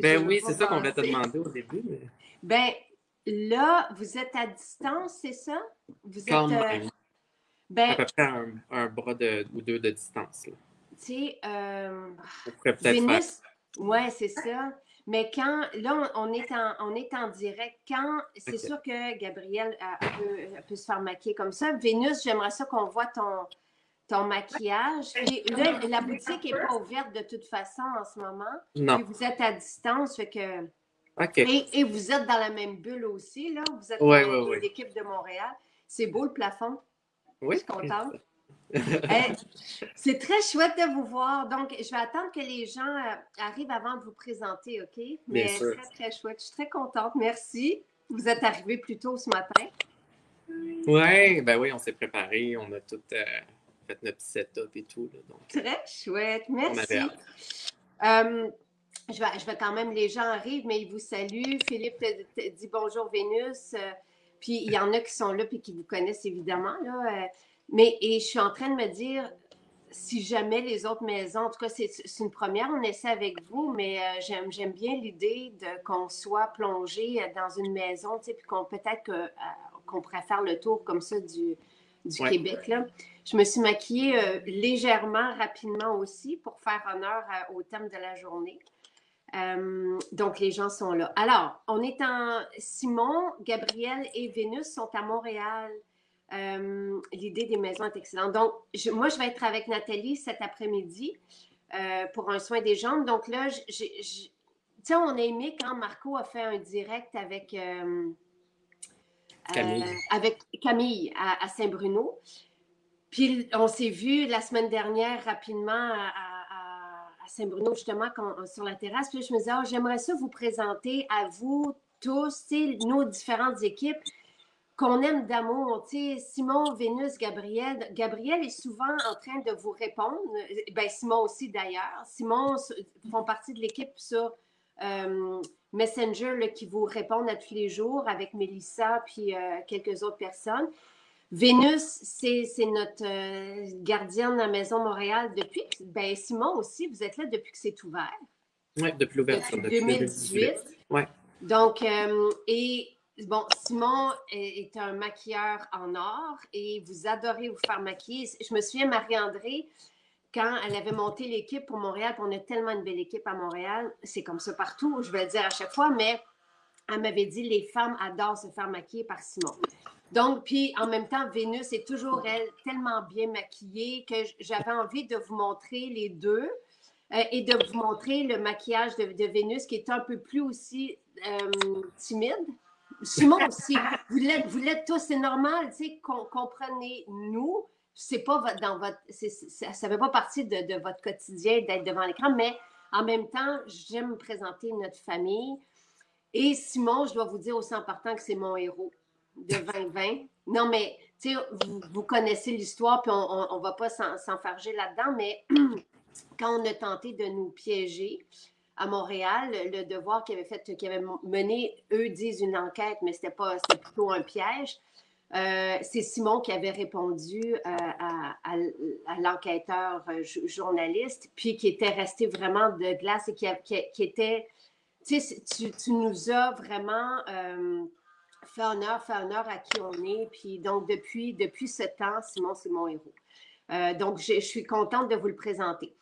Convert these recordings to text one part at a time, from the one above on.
Ben oui, c'est ça qu'on voulait te demander au début. Mais... Ben là, vous êtes à distance, c'est ça? Vous êtes. Euh, ben, À peu près un, un bras de, ou deux de distance. Tu sais, euh. Vénus, ouais, c'est ça. Mais quand, là, on est en, on est en direct. Quand, c'est sûr que Gabrielle elle peut, elle peut se faire maquiller comme ça. Vénus, j'aimerais ça qu'on voit ton, ton maquillage. Là, la boutique n'est pas ouverte de toute façon en ce moment. Non. Vous êtes à distance, fait que. OK. Et, et vous êtes dans la même bulle aussi, là. Vous êtes Ouais, dans ouais, ouais. l'équipe de Montréal. C'est beau le plafond. Oui. Je suis contente. C'est très chouette de vous voir. Donc, je vais attendre que les gens euh, arrivent avant de vous présenter, OK? Mais Bien sûr. très, très chouette. Je suis très contente. Merci. Vous êtes arrivés plus tôt ce matin. Oui, ben oui, on s'est préparé. On a tout euh, fait notre petit setup et tout. Là, donc, Très chouette. Merci. Euh, je, vais, je vais quand même, les gens arrivent, mais ils vous saluent. Philippe te, te dit bonjour Vénus. Euh, puis il y en a qui sont là puis qui vous connaissent évidemment. Là, Euh, mais et je suis en train de me dire, si jamais les autres maisons, en tout cas, c'est une première, on essaie avec vous, mais euh, j'aime bien l'idée qu'on soit plongé euh, dans une maison, tu sais, puis qu'on peut-être que, euh, qu'on pourrait faire le tour comme ça du, du Ouais. Québec. Là. Je me suis maquillée euh, légèrement, rapidement aussi pour faire honneur à- au thème de la journée. Euh, donc, les gens sont là. Alors, on est en. Simon, Gabriel et Vénus sont à Montréal. Euh, L'idée des maisons est excellente. Donc, je- moi, je vais être avec Nathalie cet après-midi euh, pour un soin des jambes. Donc là, tu sais, on a aimé quand Marco a fait un direct avec. Euh, euh, avec Camille à, Saint-Bruno. Puis on s'est vu la semaine dernière rapidement à, Saint-Bruno, justement, sur la terrasse. Puis là, je me disais, Ah, j'aimerais ça vous présenter à vous tous, nos différentes équipes qu'on aime d'amour. Simon, Vénus, Gabriel. Gabriel est souvent en train de vous répondre. Ben, Simon aussi, d'ailleurs. Simon font partie de l'équipe sur euh, Messenger là, qui vous répondent à tous les jours avec Mélissa puis euh, quelques autres personnes. Vénus, c'est notre euh, gardienne à Maison Montréal depuis. que- Ben, Simon aussi, vous êtes là depuis que c'est ouvert. Ouais, depuis l'ouverture. Depuis 2018. Ouais. Donc, euh, et bon, Simon est, est un maquilleur en or et vous adorez vous faire maquiller. Je me souviens, Marie-André, quand elle avait monté l'équipe pour Montréal, on a tellement une belle équipe à Montréal, c'est comme ça partout, je vais le dire à chaque fois, mais elle m'avait dit les femmes adorent se faire maquiller par Simon. Donc, puis en même temps, Vénus est toujours, elle, tellement bien maquillée que j'avais envie de vous montrer les deux euh, et de vous montrer le maquillage de, Vénus qui est un peu plus aussi euh, timide. Simon aussi, vous l'êtes, tous, c'est normal, tu sais, com- comprenez-nous. C'est pas votre- dans votre, ça ne fait pas partie de, de votre quotidien d'être devant l'écran, mais en même temps, j'aime présenter notre famille. Et Simon, je dois vous dire aussi en partant que c'est mon héros de 2020. Non, mais tu sais, vous, vous connaissez l'histoire, puis on ne va pas s'en- s'enfarger là-dedans, mais quand on a tenté de nous piéger à Montréal, le devoir qui avait fait, qui avait mené, eux disent une enquête, mais c'était pas, c'était plutôt un piège. Euh, c'est Simon qui avait répondu euh, à, l'enquêteur euh, jou- journaliste, puis qui était resté vraiment de glace et qui, a- était, tu tu, nous as vraiment fait honneur, fait honneur à qui on est. Puis donc, depuis, depuis ce temps, Simon, c'est mon héros. Donc, je, suis contente de vous le présenter.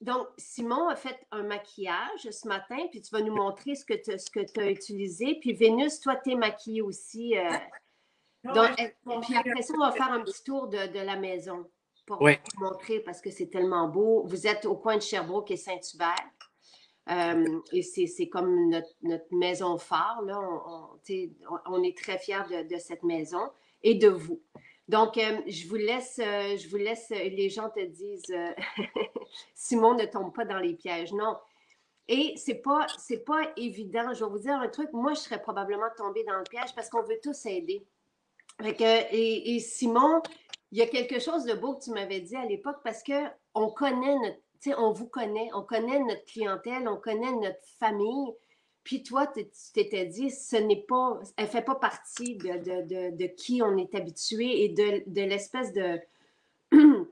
Donc, Simon a fait un maquillage ce matin, puis tu vas nous montrer ce que tu as utilisé. Puis Vénus, toi, tu es maquillée aussi. Donc, euh, puis après ça, on va faire un petit tour de, de la maison pour vous montrer parce que c'est tellement beau. Vous êtes au coin de Sherbrooke et Saint-Hubert. Euh, et c'est c'est comme notre, notre maison phare. Là. On, est très fiers de, de cette maison et de vous. Donc, euh, je vous laisse, euh, je vous laisse, euh, les gens te disent, euh, Simon ne tombe pas dans les pièges. Non. Et c'est pas, c'est pas évident. Je vais vous dire un truc. Moi, je serais probablement tombée dans le piège parce qu'on veut tous aider. Fait que, et, Simon, il y a quelque chose de beau que tu m'avais dit à l'époque parce que on connaît notre, on vous connaît, on connaît notre clientèle, on connaît notre famille. Puis toi, tu t'étais dit, ce n'est pas, elle fait pas partie de, de, de, qui on est habitué et de, de l'espèce de, de,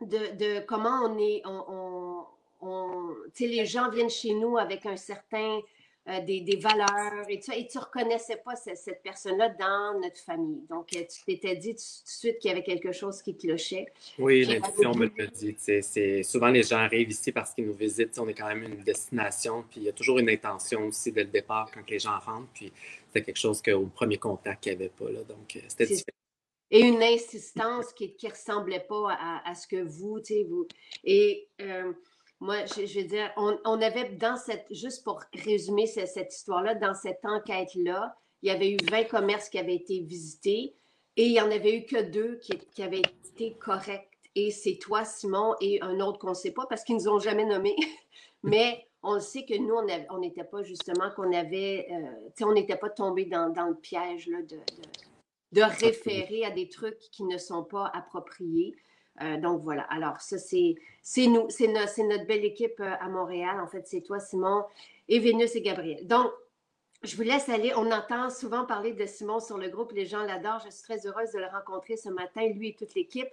de comment on est, on, on, on, les gens viennent chez nous avec un certain euh, des, valeurs et tu, et tu reconnaissais pas cette, personne-là dans notre famille. Donc, euh, tu t'étais dit tout, de suite qu'il y avait quelque chose qui clochait. Oui, l'intuition me l'a dit. C'est, souvent, les gens arrivent ici parce qu'ils nous visitent. On est quand même une destination, puis il y a toujours une intention aussi dès le départ quand les gens rentrent. Puis c'est quelque chose qu'au premier contact, il n'y avait pas. Là, donc, euh, c'était différent. Et une insistance qui ne ressemblait pas à, ce que vous, tu sais, vous. Et moi, je, veux dire, on, avait dans cette, juste pour résumer cette, histoire-là, dans cette enquête-là, il y avait eu 20 commerces qui avaient été visités et il n'y en avait eu que deux qui, avaient été corrects. Et c'est toi, Simon, et un autre qu'on ne sait pas parce qu'ils ne nous ont jamais nommés. Mais on sait que nous, on n'était pas justement qu'on avait, euh, tu sais, on n'était pas tombé dans, le piège là, de, de, référer à des trucs qui ne sont pas appropriés. Euh, donc voilà. Alors, ça, c'est nous, c'est notre belle équipe euh, à Montréal. En fait, c'est toi, Simon, et Vénus et Gabriel. Donc, je vous laisse aller. On entend souvent parler de Simon sur le groupe. Les gens l'adorent. Je suis très heureuse de le rencontrer ce matin, lui et toute l'équipe.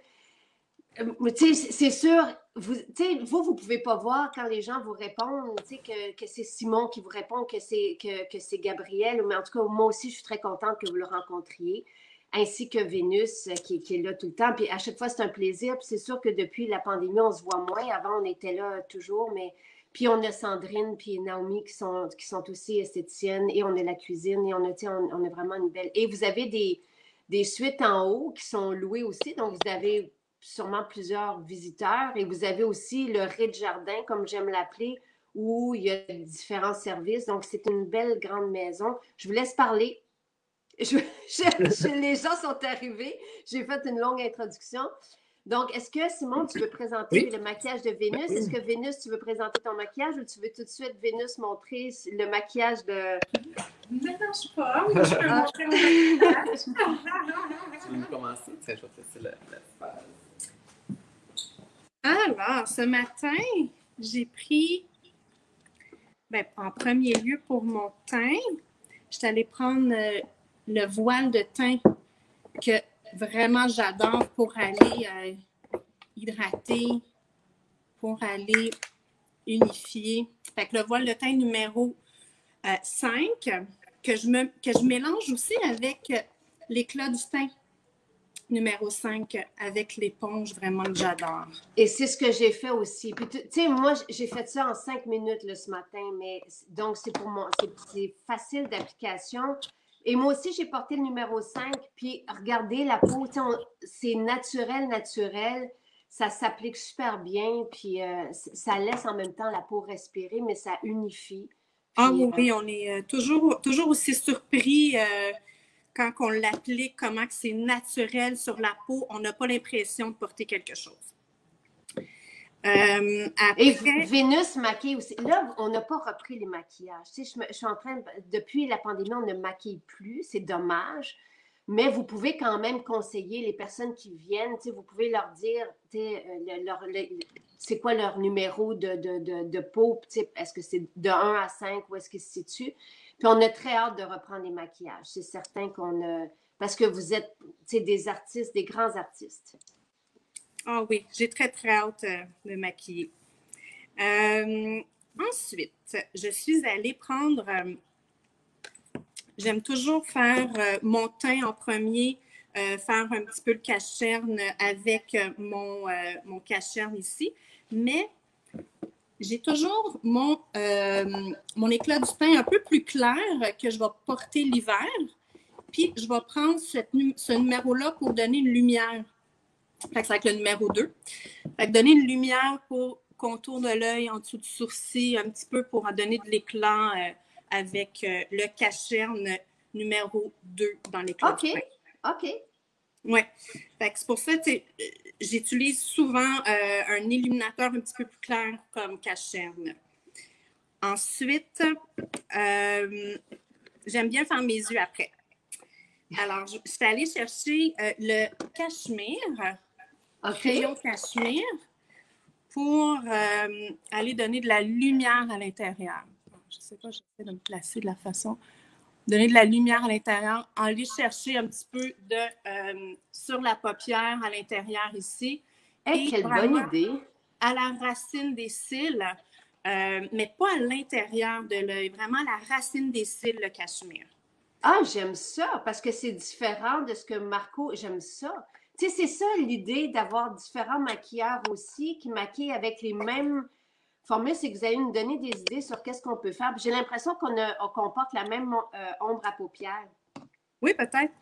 Euh, c'est sûr, vous, vous, vous ne pouvez pas voir quand les gens vous répondent que, que c'est Simon qui vous répond, que c'est que, que Gabriel. Mais en tout cas, moi aussi, je suis très contente que vous le rencontriez ainsi que Vénus euh, qui, est là tout le temps. Puis à chaque fois, c'est un plaisir. Puis c'est sûr que depuis la pandémie, on se voit moins. Avant, on était là toujours, mais puis on a Sandrine puis Naomi qui sont, qui sont aussi esthéticiennes et on a la cuisine et on a, on, on a vraiment une belle. Et vous avez des, des suites en haut qui sont louées aussi. Donc, vous avez sûrement plusieurs visiteurs et vous avez aussi le rez-de-jardin, comme j'aime l'appeler, où il y a différents services. Donc, c'est une belle grande maison. Je vous laisse parler les gens sont arrivés. J'ai fait une longue introduction. Donc, est-ce que, Simon, tu veux présenter le maquillage de Vénus? Est-ce que Vénus, tu veux présenter ton maquillage ou tu veux tout de suite, Vénus, montrer le maquillage de. Ne mélange pas, je peux ah. montrer mon maquillage. tu veux commencer? je vais la, Alors, ce matin, j'ai pris, ben, en premier lieu pour mon teint, je suis allée prendre euh, le voile de teint que vraiment j'adore pour aller euh, hydrater, pour aller unifier. Fait le voile de teint numéro 5 euh, que je, que mélange aussi avec l'éclat du teint numéro 5 avec l'éponge vraiment que j'adore. Et c'est ce que j'ai fait aussi. Puis tu sais, moi, j'ai fait ça en cinq minutes le ce matin, mais donc c'est pour moi, c'est facile d'application. Et moi aussi, j'ai porté le numéro 5. Puis regardez, la peau, c'est naturel, naturel. Ça s'applique super bien. Puis euh, ça laisse en même temps la peau respirer, mais ça unifie. ah oui, euh, on est euh, toujours, toujours aussi surpris quand on l'applique, comment c'est naturel sur la peau. On n'a pas l'impression de porter quelque chose. Euh, Et Vénus maquille aussi. Là, on n'a pas repris les maquillages. je, suis en train, depuis la pandémie, on ne maquille plus. C'est dommage. Mais vous pouvez quand même conseiller les personnes qui viennent. vous pouvez leur dire euh, c'est quoi leur numéro de, de, de, peau? Est-ce que c'est de 1 à 5 ou est-ce qu'il se situe? Puis on a très hâte de reprendre les maquillages. C'est certain qu'on a. Parce que vous êtes des artistes, des grands artistes. Ah oui, j'ai très, très hâte euh, de maquiller. Euh, ensuite, je suis allée prendre. Euh, j'aime toujours faire mon teint en premier, faire un petit peu le cacherne avec mon, mon cacherne ici. Mais j'ai toujours mon, mon éclat du teint un peu plus clair que je vais porter l'hiver. Puis, je vais prendre ce numéro-là pour donner une lumière fait que c'est avec le numéro 2. Fait donner une lumière pour contour de l'œil, en dessous du sourcil, un petit peu pour en donner de l'éclat euh, avec euh, le cacherne numéro 2 dans l'éclat. OK. OK. Oui. C'est pour ça que j'utilise souvent euh, un illuminateur un petit peu plus clair comme cacherne. Ensuite, j'aime bien faire mes yeux après. Alors, je suis allée chercher le cachemire un crayon cachemire pour euh, aller donner de la lumière à l'intérieur. Je ne sais pas, j'essaie de me placer de la façon. Donner de la lumière à l'intérieur, aller chercher un petit peu de euh, sur la paupière à l'intérieur ici. quelle bonne idée! à la racine des cils, euh, mais pas à l'intérieur de l'œil, vraiment la racine des cils, le cachemire. Ah, j'aime ça parce que c'est différent de ce que Marco, j'aime ça. Tu sais, c'est ça l'idée d'avoir différents maquilleurs aussi qui maquillent avec les mêmes formules, c'est que vous allez nous donner des idées sur qu'est-ce qu'on peut faire. J'ai l'impression qu'on porte la même euh, ombre à paupières. Oui, peut-être.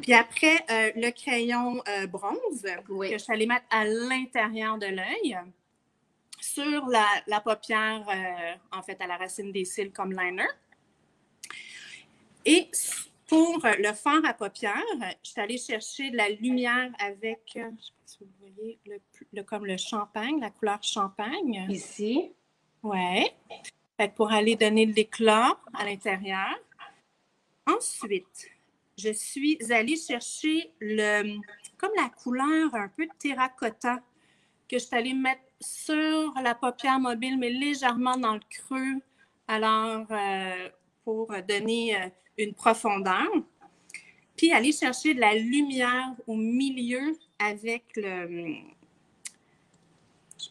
Puis après, euh, le crayon euh, bronze que je suis allée mettre à l'intérieur de l'œil sur la, paupière, en fait, à la racine des cils comme liner. Et pour le fard à paupières, je suis allée chercher de la lumière avec, je ne sais pas si vous voyez, le, comme le champagne, la couleur champagne. Ici. Oui. Pour aller donner de l'éclat à l'intérieur. Ensuite, je suis allée chercher le, comme la couleur un peu de terracotta que je suis allée mettre sur la paupière mobile, mais légèrement dans le creux. Alors, euh, pour donner euh, une profondeur. Puis aller chercher de la lumière au milieu avec le,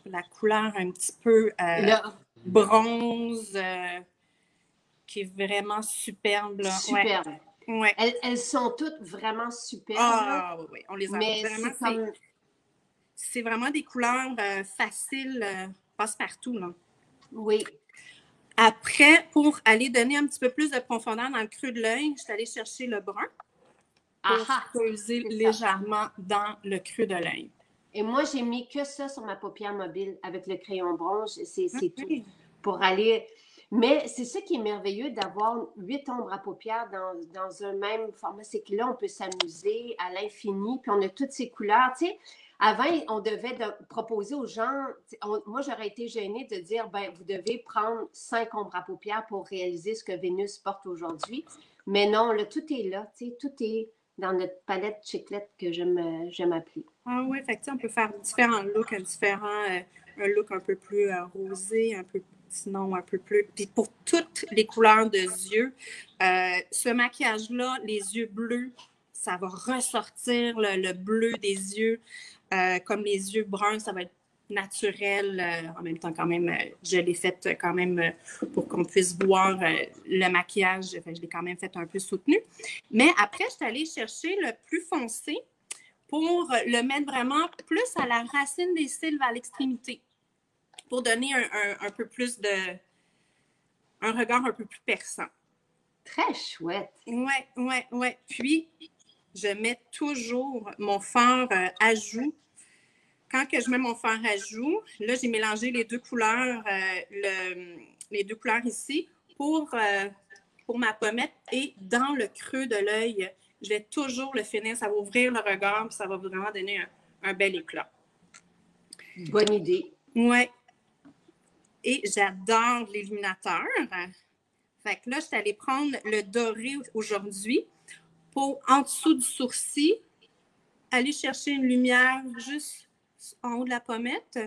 la couleur un petit peu euh, bronze, euh, qui est vraiment superbe. Superbe. Ouais. Elles, sont toutes vraiment superbes. Ah oui, on les a vraiment. C'est vraiment des couleurs euh, faciles, passe-partout. Oui. Après, pour aller donner un petit peu plus de profondeur dans le creux de l'œil, je suis allée chercher le brun pour creuser légèrement dans le creux de l'œil. Et moi, j'ai mis que ça sur ma paupière mobile avec le crayon bronze. C'est tout. Pour aller. Mais c'est ça qui est merveilleux d'avoir huit ombres à paupières dans, dans un même format. C'est que là, on peut s'amuser à l'infini, puis on a toutes ces couleurs. Tu sais, avant, on devait proposer aux gens, moi j'aurais été gênée de dire, ben, vous devez prendre cinq ombres à paupières pour réaliser ce que Vénus porte aujourd'hui. Mais non, là, tout est là, tout est dans notre palette chiclette que j'aime appeler. Ah oui, effectivement, on peut faire différents looks, euh, un look un peu plus euh, rosé, un peu sinon un peu plus. Puis pour toutes les couleurs de yeux, euh, ce maquillage-là, les yeux bleus, ça va ressortir le bleu des yeux. Euh, comme les yeux bruns, ça va être naturel. Euh, en même temps, quand même, euh, je l'ai fait quand même pour qu'on puisse voir le maquillage. je l'ai quand même fait un peu soutenu. Mais après, je suis allée chercher le plus foncé pour le mettre vraiment plus à la racine des cils à l'extrémité, pour donner un, peu plus de. un regard un peu plus perçant. Très chouette. Oui, oui, oui. Puis, je mets toujours mon fard à joue quand que je mets mon fard à joues, là, j'ai mélangé les deux couleurs, euh, les deux couleurs ici pour, euh, pour ma pommette et dans le creux de l'œil, je vais toujours le finir. Ça va ouvrir le regard, puis ça va vraiment donner un, bel éclat. Bonne idée. Oui. Et j'adore l'illuminateur. Fait que là, je suis allée prendre le doré aujourd'hui pour, en dessous du sourcil, aller chercher une lumière juste en haut de la pommette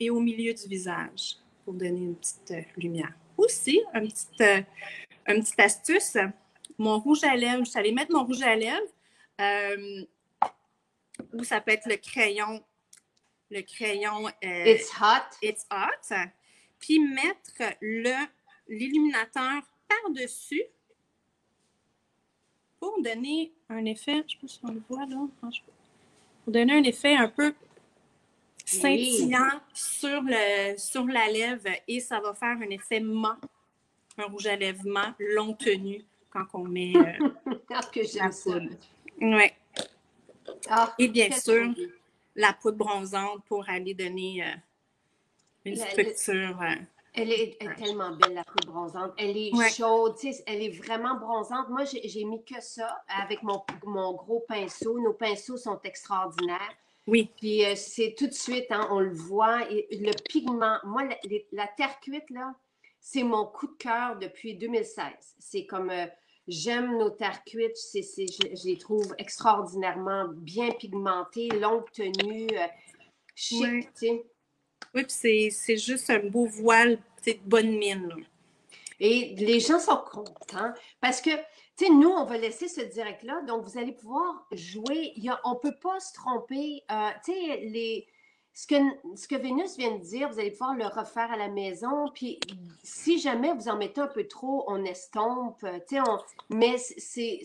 et au milieu du visage pour donner une petite euh, lumière. Aussi, un petit, euh, une petite astuce, mon rouge à lèvres, je suis allée mettre mon rouge à lèvres euh, ou ça peut être le crayon, le crayon It's hot. It's hot. Puis mettre l'illuminateur par-dessus pour donner un effet, je ne sais pas si on le voit là, pour donner un effet un peu scintillant sur, le, sur la lèvre et ça va faire un effet mat, un rouge à lèvres mat, long tenu quand on met euh, ah, que la poudre. Oui. Ah, et bien sûr, la poudre bronzante pour aller donner euh, une structure. Euh, elle est, tellement belle, la poudre bronzante. Elle est chaude, elle est vraiment bronzante. Moi, j'ai mis que ça avec mon, mon gros pinceau. Nos pinceaux sont extraordinaires. Oui. Puis euh, c'est tout de suite, hein, on le voit. Et le pigment, moi, la, terre cuite, là, c'est mon coup de cœur depuis 2016. C'est comme, euh, j'aime nos terres cuites, je, je, les trouve extraordinairement bien pigmentées, longue tenue, euh, chic, tu sais. Oui, puis c'est juste un beau voile, c'est bonne mine. Et les gens sont contents parce que sais, nous, on va laisser ce direct-là. Donc, vous allez pouvoir jouer. Il y on ne peut pas se tromper. Euh, tu sais, les, ce que, ce que Vénus vient de dire, vous allez pouvoir le refaire à la maison. Puis si jamais vous en mettez un peu trop, on estompe. On, mais c'est,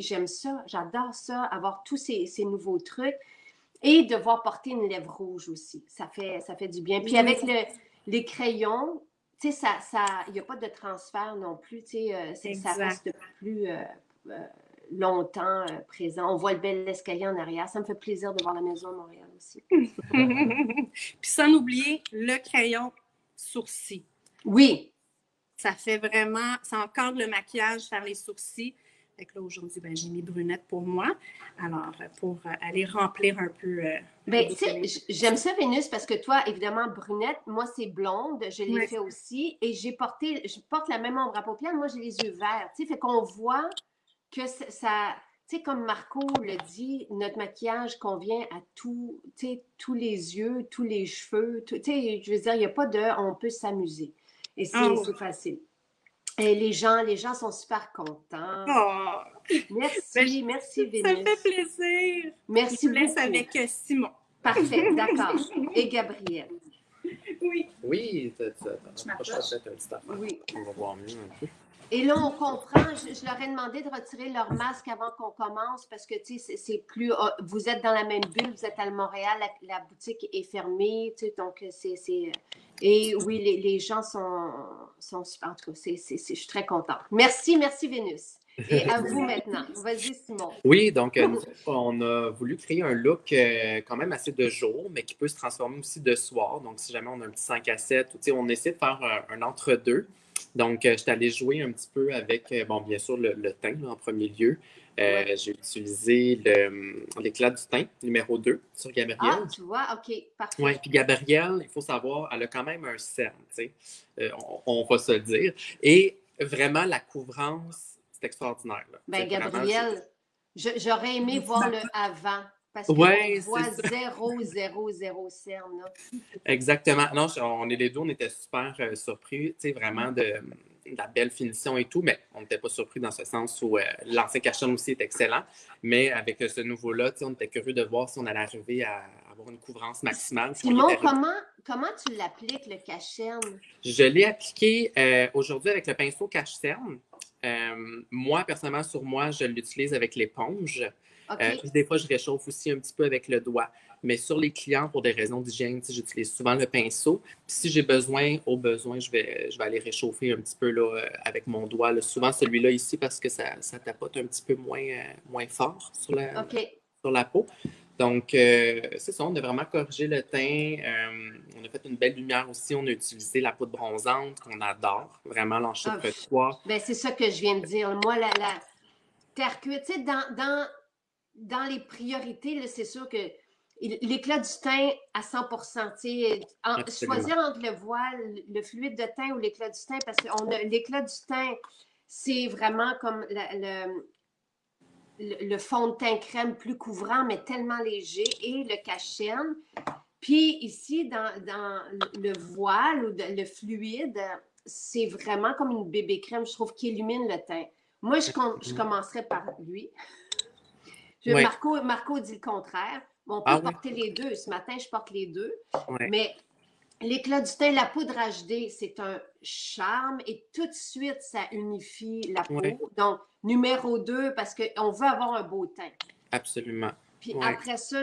j'aime ça, j'adore ça, avoir tous ces, ces, nouveaux trucs. Et devoir porter une lèvre rouge aussi. Ça fait, ça fait du bien. Puis avec le, les crayons, tu sais, ça, ça, il n'y a pas de transfert non plus. Tu sais, ça reste plus. Euh, euh, longtemps euh, présent. On voit le bel escalier en arrière. Ça me fait plaisir de voir la maison de Montréal aussi. Puis sans oublier le crayon sourcil. Oui. Ça fait vraiment, ça encadre le maquillage, faire les sourcils. Fait là, aujourd'hui, ben, j'ai mis brunette pour moi. Alors, pour euh, aller remplir un peu. Euh, ben, j'aime ça, Vénus, parce que toi, évidemment, brunette, moi, c'est blonde. Je l'ai fait aussi. Et j'ai porté, je porte la même ombre à paupières. Moi, j'ai les yeux verts. Tu sais, fait qu'on voit que ça, tu sais, comme Marco le dit, notre maquillage convient à tout, tous les yeux, tous les cheveux. Tu sais, je veux dire, il n'y a pas de, on peut s'amuser. Et c'est ah facile. Et les gens, les gens sont super contents. Oh. Merci, merci Vénus. Ça fait plaisir. Merci Je vous laisse avec euh, Simon. Parfait, d'accord. Et Gabriel. Oui. Oui, as, Oui. On va voir mieux un peu. Et là, on comprend, je, leur ai demandé de retirer leur masque avant qu'on commence parce que, tu sais, c'est plus. Ah, vous êtes dans la même bulle, vous êtes à Montréal, la, boutique est fermée, tu sais, donc euh, c'est. Et oui, les, gens sont, sont super. En tout cas, je suis très contente. Merci, merci, Vénus. Et à vous maintenant. Vas-y, Simon. Oui, donc euh, on a voulu créer un look euh, quand même assez de jour, mais qui peut se transformer aussi de soir. Donc, si jamais on a un petit 5 à 7, tu sais, on essaie de faire un entre-deux. Donc, euh, je suis allée jouer un petit peu avec, euh, bon, bien sûr, le, teint en premier lieu. Euh, j'ai utilisé l'éclat du teint numéro 2 sur Gabrielle. Ah, tu vois, OK, parfait. Oui, puis Gabrielle, il faut savoir, elle a quand même un cerne, tu sais, on, va se le dire. Et vraiment, la couvrance, c'est extraordinaire. Bien, Gabrielle, j'aurais aimé voir le avant. Parce qu'on voit zéro, zéro, zéro cerne. Exactement. Non, on est les deux, on était super euh, surpris, tu sais, vraiment de, la belle finition et tout, mais on n'était pas surpris dans ce sens où euh, l'ancien cachet aussi est excellent. Mais avec ce nouveau-là, on était curieux de voir si on allait arriver à avoir une couvrance maximale. Simon, comment, comment tu l'appliques, le cachet? Je l'ai appliqué euh, aujourd'hui avec le pinceau cache-cerne. moi, personnellement, sur moi, je l'utilise avec l'éponge. Euh, des fois, je réchauffe aussi un petit peu avec le doigt. Mais sur les clients, pour des raisons d'hygiène, j'utilise souvent le pinceau. si j'ai besoin, au besoin, je vais, je vais aller réchauffer un petit peu là, euh, avec mon doigt. Souvent celui-là ici parce que ça, ça, tapote un petit peu moins, euh, moins fort sur la, sur la peau. Donc, c'est ça, on a vraiment corrigé le teint. on a fait une belle lumière aussi. On a utilisé la poudre bronzante qu'on adore, vraiment l'enchevêtrement. ben, c'est ça que je viens de dire. Moi, la, la terre cuite, tu sais, dans, dans dans les priorités, c'est sûr que l'éclat du teint à 100% Choisir entre le voile, le fluide de teint ou l'éclat du teint, parce que l'éclat du teint, c'est vraiment comme le, le, fond de teint crème plus couvrant, mais tellement léger, et le cachenne. Puis ici, dans, le voile ou le fluide, c'est vraiment comme une bébé crème, je trouve, qui illumine le teint. Moi, je, je commencerai par lui. Marco, Marco dit le contraire. On peut ah porter les deux. Ce matin, je porte les deux. Mais l'éclat du teint, la poudre HD, c'est un charme et tout de suite, ça unifie la peau. Donc, numéro deux, parce qu'on veut avoir un beau teint. Absolument. Puis après ça,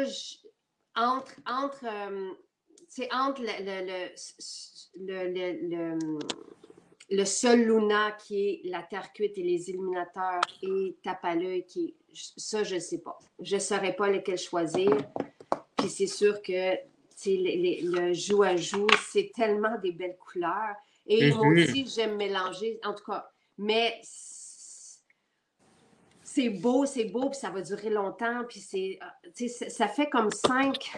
entre, entre, euh, entre le, le, le, sol Luna qui est la terre cuite et les illuminateurs et tape à l'œil qui ça, je ne sais pas. Je ne saurais pas lequel choisir. Puis c'est sûr que le joue à joue, c'est tellement des belles couleurs. Et moi mhm. aussi, j'aime mélanger, en tout cas. Mais c'est beau, c'est beau, puis ça va durer longtemps. Puis c'est, ça fait comme cinq.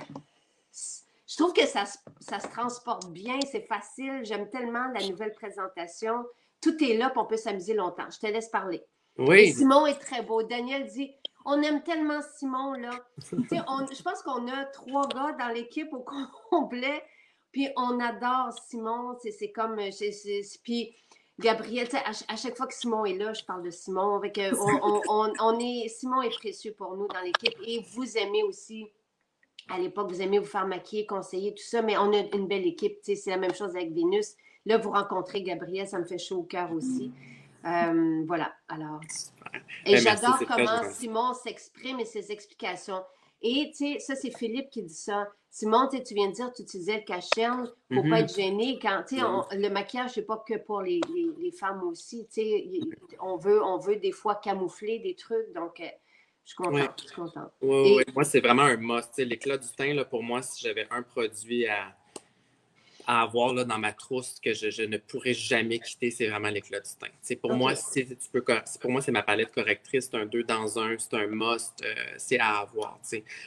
Je trouve que ça, ça se transporte bien, c'est facile. J'aime tellement la nouvelle présentation. Tout est là, puis on peut s'amuser longtemps. Je te laisse parler. Oui. Simon est très beau. Daniel dit on aime tellement Simon, là. je pense qu'on a trois gars dans l'équipe au complet. Puis on adore Simon. C'est comme. Puis Gabriel, à, chaque fois que Simon est là, je parle de Simon. Avec, on, est, Simon est précieux pour nous dans l'équipe. Et vous aimez aussi à l'époque, vous aimez vous faire maquiller, conseiller, tout ça, mais on a une belle équipe. C'est la même chose avec Vénus. Là, vous rencontrez Gabriel, ça me fait chaud au cœur aussi. Euh, voilà, alors. Et Ben, j'adore comment Simon s'exprime et ses explications. Et, tu sais, ça, c'est Philippe qui dit ça. Simon, tu sais, tu viens de dire, tu utilisais le cacherne pour Mhm. pas être gêné. Quand, tu sais, on- le maquillage, c'est pas que pour les, les- les femmes aussi. Tu sais, on veut, on veut des fois camoufler des trucs. Donc, euh, je suis contente. Ouais. Je suis contente. Oui, Et- oui. Moi, c'est vraiment un must. L'éclat du teint, là, pour moi, si j'avais un produit à, à avoir là, dans ma trousse que je, je ne pourrais jamais quitter, c'est vraiment l'éclat du teint. Pour, moi, c'est, tu peux, pour moi, c'est ma palette correctrice. C'est un 2 dans un, c'est un must. euh, c'est à avoir.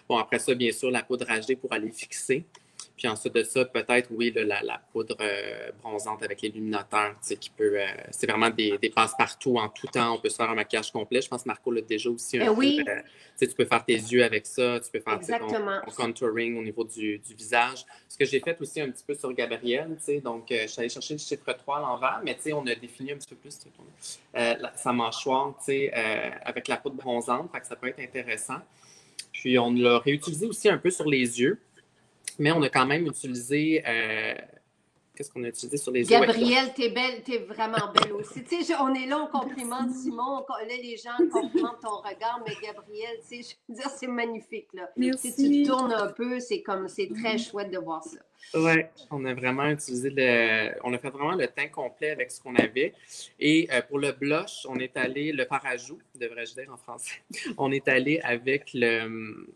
Bon, après ça, bien sûr, la poudre HD pour aller fixer. Puis ensuite de ça, peut-être, oui, là, la, la poudre euh, bronzante avec l'illuminateur, tu sais, qui peut. euh, c'est vraiment des, des passe-partout en tout temps. On peut se faire un maquillage complet. Je pense que Marco l'a déjà aussi un Eh peu, oui. euh, tu sais, tu peux faire tes yeux avec ça, tu peux faire ton, contouring au niveau du, du visage. Ce que j'ai fait aussi un petit peu sur Gabrielle, tu sais, donc je suis allée chercher le chiffre 3 à l'envers, mais tu sais, on a défini un petit peu plus la- sa mâchoire, tu sais, avec la poudre bronzante, fait que ça peut être intéressant. Puis on l'a réutilisé aussi un peu sur les yeux, mais on a quand même utilisé. euh, Qu'est-ce qu'on a utilisé sur les Gabrielle, t'es belle, t'es vraiment belle aussi. Tu sais, je- on est là, on complimente Simon, on- là, les gens complimentent ton regard, mais Gabrielle, tu sais, je veux dire, c'est magnifique, là. Tu sais, tu Merci. te tournes un peu, c'est comme, c'est très chouette de voir ça. Ouais, on a vraiment utilisé le. On a fait vraiment le teint complet avec ce qu'on avait. Et euh, pour le blush, on est allé, le parajout, devrais-je dire en français, on est allé avec le.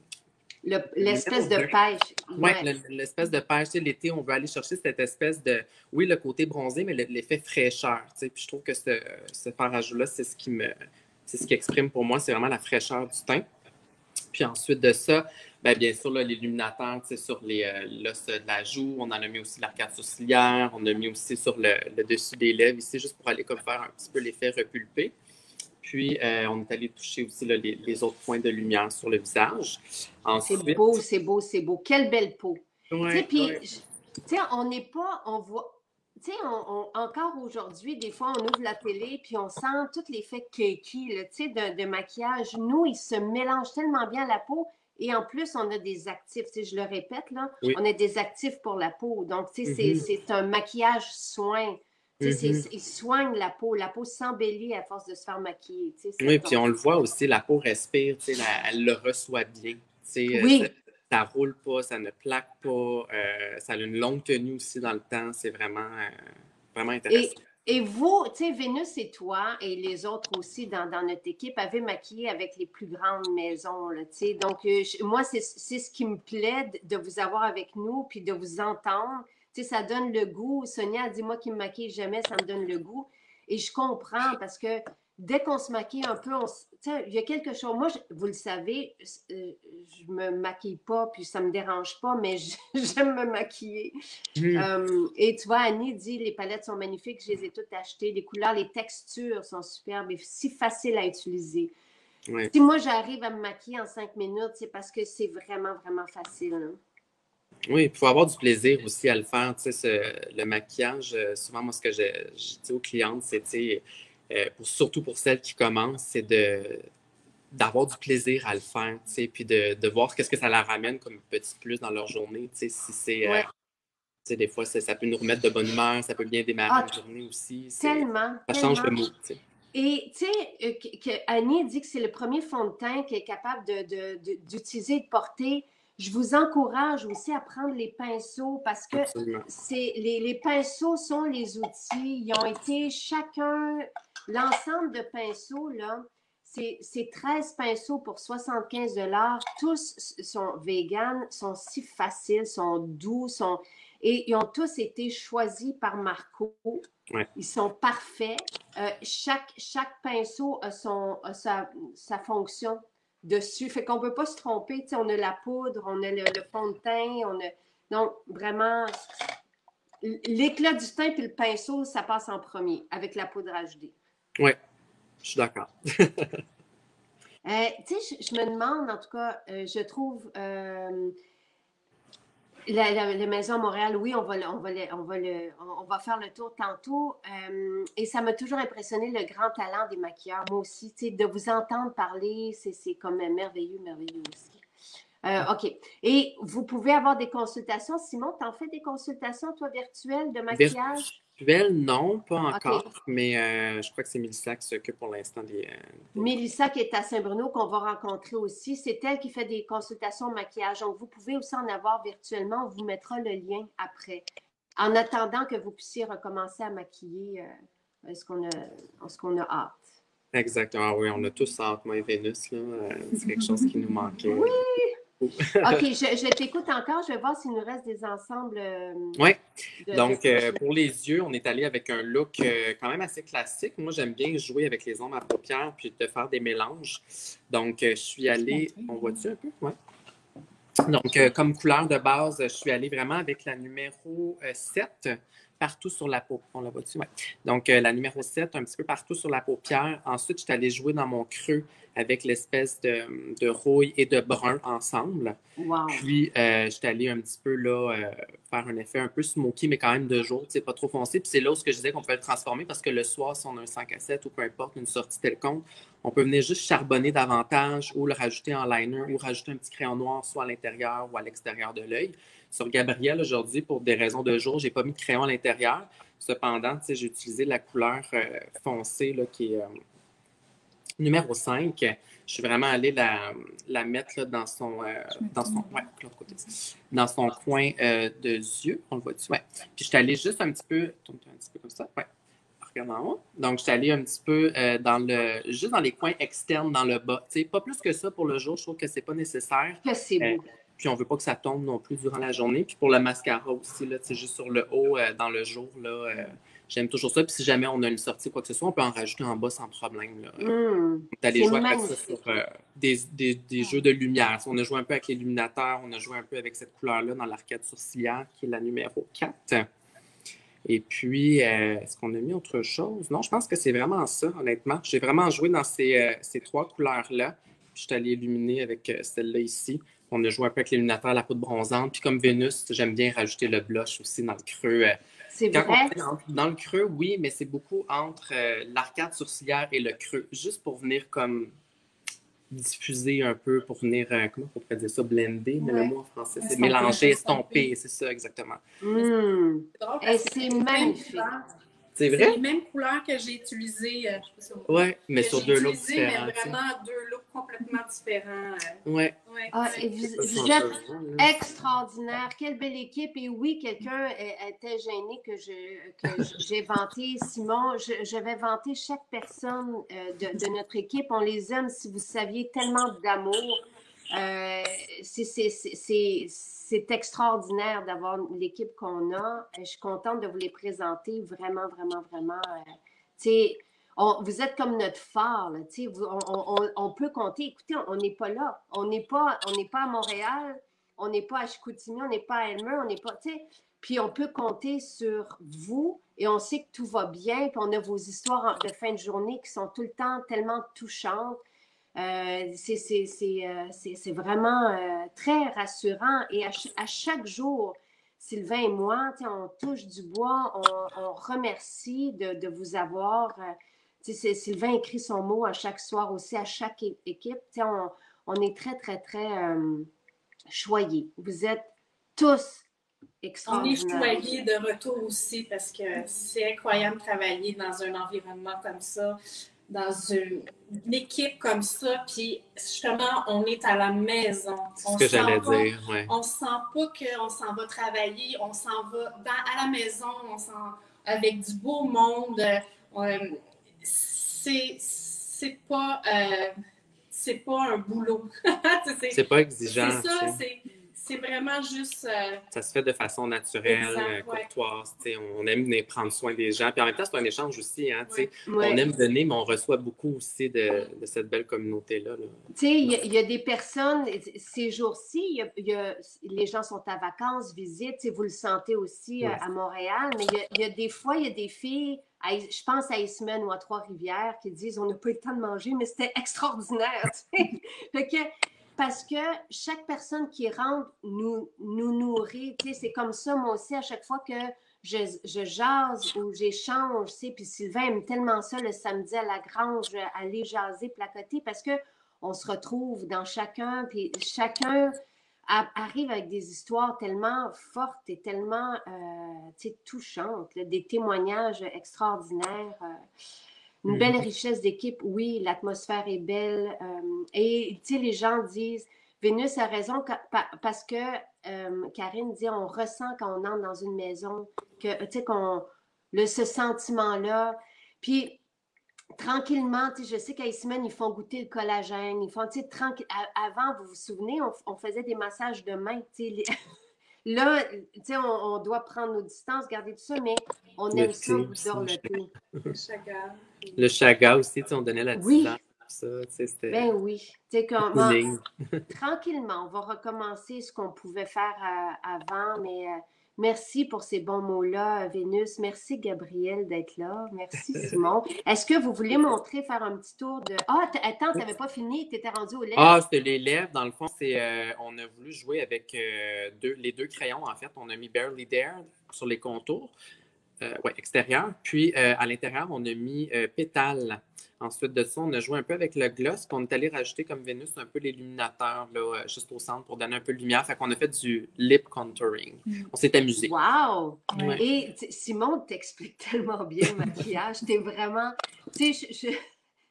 Le- L'espèce de pêche. Ouais, Ouais. le- l'espèce de pêche. Tu sais, L'été, on veut aller chercher cette espèce de. Oui, le côté bronzé, mais le- l'effet fraîcheur. tu sais. Puis je trouve que ce, ce parajout-là, c'est ce qui me. C'est ce qui exprime pour moi, c'est vraiment la fraîcheur du teint. Puis ensuite de ça, ben, bien sûr, l'illuminateur tu sais, sur les, euh, l'os de la joue. On en a mis aussi l'arcade sourcilière. On a mis aussi sur le, le dessus des lèvres ici, juste pour aller comme faire un petit peu l'effet repulpé. Puis, euh, on est allé toucher aussi là, les, les autres points de lumière sur le visage. C'est beau, c'est beau, c'est beau. Quelle belle peau. Ouais, puis, ouais. on n'est pas, on voit, tu sais, on- on- encore aujourd'hui, des fois, on ouvre la télé, puis on sent tout l'effet cakey, là, tu sais, de, de maquillage. Nous, il se mélange tellement bien à la peau. Et en plus, on a des actifs. Tu sais, je le répète, là, Oui. on a des actifs pour la peau. Donc, tu sais, c'est- Mhm. c'est un maquillage soin. Tu sais, Mhm. c'est- il soigne la peau. La peau s'embellit à force de se faire maquiller. Oui, puis on le voit aussi, la peau respire, la- elle le reçoit bien. euh, Oui. Ça, ça roule pas, ça ne plaque pas, euh, ça a une longue tenue aussi dans le temps. C'est vraiment, euh, vraiment intéressant. Et vous, tu sais, Vénus et toi, et les autres aussi dans, dans notre équipe, avez maquillé avec les plus grandes maisons, là. Donc, je- moi, c'est c'est ce qui me plaît de vous avoir avec nous, puis de vous entendre. Tu sais, ça donne le goût. Sonia a dit, moi qui me maquille jamais, ça me donne le goût. Et je comprends parce que dès qu'on se maquille un peu, on il y a quelque chose. Moi, je- vous le savez, euh, je me maquille pas, puis ça me dérange pas, mais je- j'aime me maquiller. Euh, et tu vois, Annie dit les palettes sont magnifiques, je les ai toutes achetées. Les couleurs, les textures sont superbes et si faciles à utiliser. Si moi j'arrive à me maquiller en cinq minutes, c'est parce que c'est vraiment, vraiment facile. hein. Oui, il faut avoir du plaisir aussi à le faire. Tu sais, ce- le maquillage, euh, souvent, moi, ce que je, je dis aux clientes, c'est, tu sais, euh, pour, surtout pour celles qui commencent, c'est de d'avoir du plaisir à le faire, tu sais, puis de, de voir qu'est-ce que ça leur ramène comme petit plus dans leur journée, tu sais, si c'est... euh, tu sais, des fois, ça peut nous remettre de bonne humeur, ça peut bien démarrer Ah, la journée aussi. Tellement. Ça change le tellement. mood, tu sais. Et tu sais, euh, que, que Annie dit que c'est le premier fond de teint qu'elle est capable de- de- de- d'utiliser et de porter. Je vous encourage aussi à prendre les pinceaux parce que c'est les, les pinceaux sont les outils. Ils ont été chacun, l'ensemble de pinceaux, là, c'est c'est 13 pinceaux pour 75 Tous sont véganes, sont si faciles, sont doux, sont, et ils ont tous été choisis par Marco. Ouais. Ils sont parfaits. Euh, chaque, chaque pinceau a, son, a sa, sa fonction dessus. Fait qu'on ne peut pas se tromper. Tu sais, on a la poudre, on a le, le fond de teint, on a. Donc, vraiment, l'éclat du teint et le pinceau, ça passe en premier avec la poudre HD. Oui, je suis d'accord. Euh, tu sais, je, je me demande, en tout cas, euh, je trouve euh, la, la- la maison Montréal, oui, on va, le- on, va le- on, va le- on- va faire le tour tantôt. euh, et ça m'a toujours impressionné le grand talent des maquilleurs. Moi aussi, de vous entendre parler, c'est comme merveilleux, merveilleux aussi. Euh, OK. Et vous pouvez avoir des consultations. Simon, tu en fais des consultations, toi, virtuelles de maquillage? Non, pas encore, mais euh, je crois que c'est Mélissa qui s'occupe pour l'instant des, des, Mélissa qui est à Saint-Bruno, qu'on va rencontrer aussi. C'est elle qui fait des consultations maquillage. Donc, vous pouvez aussi en avoir virtuellement. On vous mettra le lien après. En attendant que vous puissiez recommencer à maquiller euh, ce qu'on a, ce qu'on a hâte? Exactement, oui, on a tous hâte, moi et Vénus, là. c'est quelque chose qui nous manquait. Oui! OK, je, t'écoute encore. Je vais voir s'il nous reste des ensembles. Euh, oui. Donc, euh, pour les yeux, on est allé avec un look euh, quand même assez classique. Moi, j'aime bien jouer avec les ombres à paupières puis de faire des mélanges. Donc, je suis allée. On voit-tu un peu? Oui. Donc, comme couleur de base, je suis allée vraiment avec la numéro 7 partout sur la peau. On la voit dessus, ouais. Donc, la numéro 7, un petit peu partout sur la paupière. Ensuite, je suis allée jouer dans mon creux avec l'espèce de, de, rouille et de brun ensemble. Puis, euh, j'étais allée un petit peu là, euh, faire un effet un peu smoky, mais quand même de jour, c'est pas trop foncé. Puis c'est là où je disais qu'on peut le transformer parce que le soir, si on a un 5 à 7 ou peu importe, une sortie quelconque, on peut venir juste charbonner davantage ou le rajouter en liner ou rajouter un petit crayon noir soit à l'intérieur ou à l'extérieur de l'œil. Sur Gabriel, aujourd'hui, pour des raisons de jour, j'ai pas mis de crayon à l'intérieur. Cependant, j'ai utilisé la couleur euh, foncée là, qui est Numéro 5, je suis vraiment allée la, la mettre dans son, euh, dans son, ouais, côté, dans son coin euh, de yeux. On le voit dessus, ouais. Puis je suis allée juste un petit peu, un petit peu comme ça, ouais. Regarde en haut. Donc, je suis allée un petit peu euh, dans le, juste dans les coins externes, dans le bas. Pas plus que ça pour le jour. Je trouve que c'est pas nécessaire. Que c'est beau. Puis on veut pas que ça tombe non plus durant la journée. Puis pour le mascara aussi, là, juste sur le haut, dans le jour, là, J'aime toujours ça. Puis si jamais on a une sortie quoi que ce soit, on peut en rajouter en bas sans problème. Là. Mmh, D'aller jouer avec ça sur euh, des, des, des jeux de lumière. On a joué un peu avec l'illuminateur, on a joué un peu avec cette couleur-là dans l'arcade sourcilière qui est la numéro 4. Et puis, euh, est-ce qu'on a mis autre chose? Non, je pense que c'est vraiment ça, honnêtement. J'ai vraiment joué dans ces, euh, ces trois couleurs-là. Je suis allée illuminer avec celle-là ici. On a joué un peu avec l'illuminateur, la poudre bronzante. Puis comme Vénus, j'aime bien rajouter le blush aussi dans le creux c'est vrai. dans le creux, oui, mais c'est beaucoup entre euh, l'arcade sourcilière et le creux, juste pour venir comme diffuser un peu, pour venir, euh, comment on pourrait dire ça, blender, mais le mot en français, c'est mélanger, estomper, c'est ça exactement. Mmh. C'est magnifique. C'est vrai? C'est les mêmes couleurs que j'ai utilisées. Euh, oui, mais sur deux looks différents. Mais vraiment deux looks complètement différents. Oui. Ouais. Ah, vous, êtes extraordinaire. Quelle belle équipe. Et oui, quelqu'un était gêné que j'ai vanté Simon. Je, vais vanter chaque personne euh, de, de, notre équipe. On les aime si vous saviez tellement d'amour. Euh, c'est extraordinaire d'avoir l'équipe qu'on a. Je suis contente de vous les présenter. Vraiment, vraiment, vraiment. Euh, vous êtes comme notre phare. on, peut compter. Écoutez, on n'est pas là. On n'est pas, pas à Montréal. On n'est pas à Chicoutimi. On n'est pas à Elmer. On n'est pas. Puis on peut compter sur vous et on sait que tout va bien. Puis on a vos histoires de fin de journée qui sont tout le temps tellement touchantes. Euh, euh, c'est vraiment euh, très rassurant. Et à, chaque jour, Sylvain et moi, on touche du bois, on, remercie de, vous avoir. Sylvain écrit son mot à chaque soir aussi, à chaque équipe. On, on, est très, très, très choyés. Vous êtes tous extraordinaires. On est choyés de retour aussi parce que c'est incroyable de travailler dans un environnement comme ça dans une, équipe comme ça, puis justement, on est à la maison. C'est ce que j'allais dire, ouais. On sent pas qu'on s'en va travailler, on s'en va à la maison, on s'en avec du beau monde. Euh, c'est pas... Euh, c'est pas un boulot. c'est pas exigeant. C'est ça, c'est c'est vraiment juste. Euh, ça se fait de façon naturelle, euh, courtoise. On aime prendre soin des gens. Puis en même temps, c'est un échange aussi. Hein, On aime donner, mais on reçoit beaucoup aussi de, cette belle communauté-là. Il y, a des personnes, ces jours-ci, les gens sont à vacances, visitent. Vous le sentez aussi euh, à Montréal, mais il y, a des fois, il y a des filles. je pense à Ismen ou à Trois-Rivières qui disent on n'a pas eu le temps de manger, mais c'était extraordinaire. fait que parce que chaque personne qui rentre nous, nous nourrit. C'est comme ça, moi aussi, à chaque fois que je, je jase ou j'échange, puis Sylvain aime tellement ça le samedi à la grange, aller jaser, placoter, parce que on se retrouve dans chacun, puis chacun arrive avec des histoires tellement fortes et tellement euh, touchantes, des témoignages extraordinaires. Euh, une belle richesse d'équipe, oui, l'atmosphère est belle. Euh, et les gens disent, Vénus a raison parce que Karine dit, on ressent quand on entre dans une maison, que, tu sais, qu'on, le, ce sentiment-là. Puis, tranquillement, je sais qu'à Isman, ils font goûter le collagène. Ils font, tranquille. Avant, vous vous souvenez, on, faisait des massages de main. Là, on, on doit prendre nos distances, garder tout ça, mais on aime ça, vous. Le chaga. Le chaga aussi, on donnait la oui. Ça, ben oui. tranquillement, on va recommencer ce qu'on pouvait faire euh, avant, mais euh, Merci pour ces bons mots-là, Vénus. Merci, Gabriel, d'être là. Merci, Simon. Est-ce que vous voulez montrer, faire un petit tour de. Ah, attends, tu n'avais pas fini, tu étais rendu aux lèvres. Ah, c'était les lèvres. Dans le fond, c'est euh, on a voulu jouer avec euh, deux, les deux crayons, en fait. On a mis Barely Dare sur les contours, ouais, extérieur. Puis à l'intérieur, on a mis Pétale. Ensuite de ça, on a joué un peu avec le gloss, puis on est allé rajouter comme Vénus un peu l'illuminateur là, juste au centre pour donner un peu de lumière. Fait qu'on a fait du lip contouring. Mm. On s'est amusé. Wow! Et Simon t'explique tellement bien le maquillage. T'es vraiment, tu sais,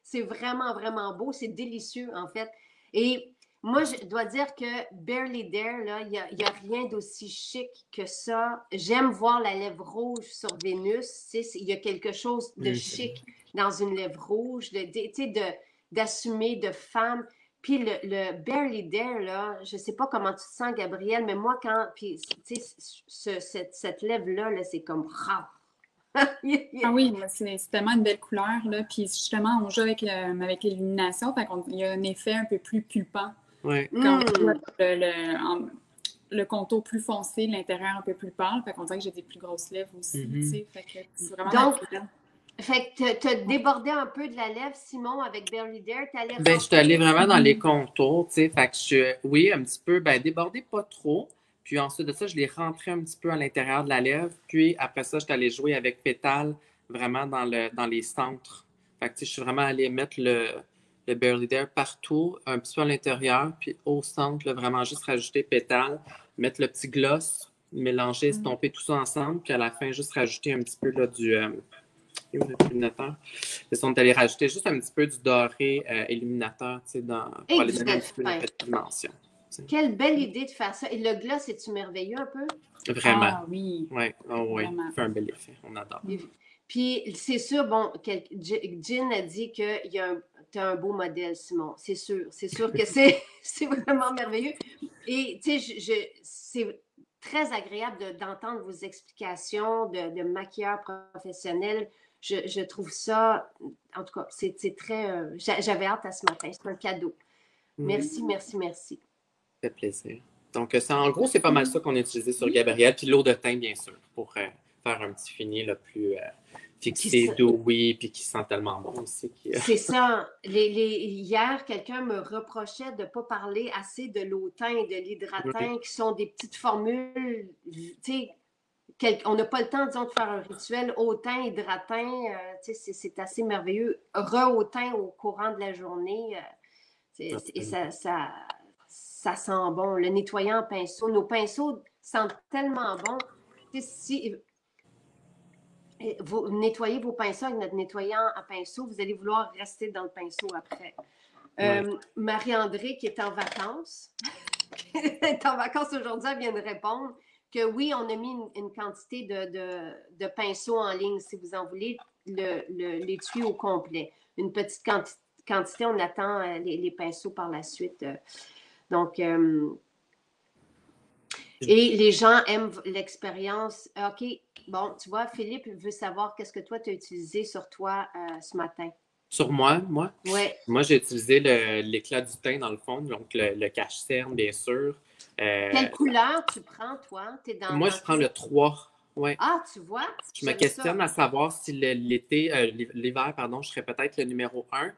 c'est vraiment, vraiment beau. C'est délicieux, en fait. Et moi, je dois dire que Barely There, il n'y a, a, rien d'aussi chic que ça. J'aime voir la lèvre rouge sur Vénus. Il y a quelque chose de chic dans une lèvre rouge, de, d'assumer de, femme. Puis le, le, barely there, là, je sais pas comment tu te sens, Gabrielle, mais moi, quand, puis, tu sais, cette, cette lèvre-là, -là, c'est comme rare. ah oui, c'est tellement une belle couleur, là. Puis justement, on joue avec, avec l'illumination, fait qu'il y a un effet un peu plus pulpant. Ouais. Quand on mm. le, le, contour plus foncé, l'intérieur un peu plus pâle, fait qu'on dirait que j'ai des plus grosses lèvres aussi, tu sais. Fait que c'est vraiment Donc, fait que tu as débordé un peu de la lèvre, Simon, avec Barely Dare. Ben, je suis allée vraiment dans les contours, tu sais. Fait que je oui, un petit peu, ben, débordé pas trop. Puis ensuite de ça, je l'ai rentré un petit peu à l'intérieur de la lèvre. Puis après ça, je suis allée jouer avec pétale vraiment dans, le, dans les centres. Fait que, je suis vraiment allée mettre le, le Barely Dare partout, un petit peu à l'intérieur, puis au centre, vraiment juste rajouter pétale, mettre le petit gloss, mélanger, mm. estomper tout ça ensemble, puis à la fin, juste rajouter un petit peu là, du, euh, illuminateur. Ils sont allés rajouter juste un petit peu du doré euh, illuminateur dans, pour aller donner un petit peu de dimension. Quelle belle idée de faire ça. Et le gloss, est-tu merveilleux un peu? Vraiment. Ah oui. Ouais, oh, oui, fait un bel effet. On adore. Puis, c'est sûr, bon, Jean a dit que tu as un beau modèle, Simon. C'est sûr. C'est sûr que c'est vraiment merveilleux. Et, tu sais, c'est très agréable d'entendre vos explications de, de maquilleur professionnel je, trouve ça, en tout cas, c'est très. Euh, j'avais hâte à ce matin. C'est un cadeau. Merci, merci, merci. Ça fait plaisir. Donc, ça, en gros, c'est pas mal ça qu'on a utilisé sur Gabriel. Puis l'eau de teint, bien sûr, pour euh, faire un petit fini le plus euh, fixé, doux, oui, puis qui sent tellement bon aussi. C'est ça. Les, Hier, quelqu'un me reprochait de ne pas parler assez de l'eau teint et de l'hydratin, qui sont des petites formules, tu sais, on n'a pas le temps, disons, de faire un rituel hautain, hydratin. Euh, c'est assez merveilleux. Re-hautain au courant de la journée. Euh, et ça, ça, sent bon. Le nettoyant pinceau. Nos pinceaux sentent tellement bon. Si vous nettoyez vos pinceaux avec notre nettoyant à pinceau, vous allez vouloir rester dans le pinceau après. Euh, Marie-André, qui est en vacances, est en vacances aujourd'hui, elle vient de répondre que oui, on a mis une, quantité de, pinceaux en ligne, si vous en voulez, le, au complet. Une petite quantité, on attend euh, les, pinceaux par la suite. Euh. Donc, euh, et les gens aiment l'expérience. OK, bon, tu vois, Philippe veut savoir qu'est-ce que toi, tu as utilisé sur toi ce matin. Sur moi, moi? Oui. Moi, j'ai utilisé l'éclat du teint dans le fond, donc le, cache-cerne, bien sûr. Euh, Quelle couleur tu prends, toi? dans moi, je prends le 3. Ouais. Ah, tu vois? Je me questionne à savoir si l'été, euh, l'hiver, pardon, je serais peut-être le numéro 1.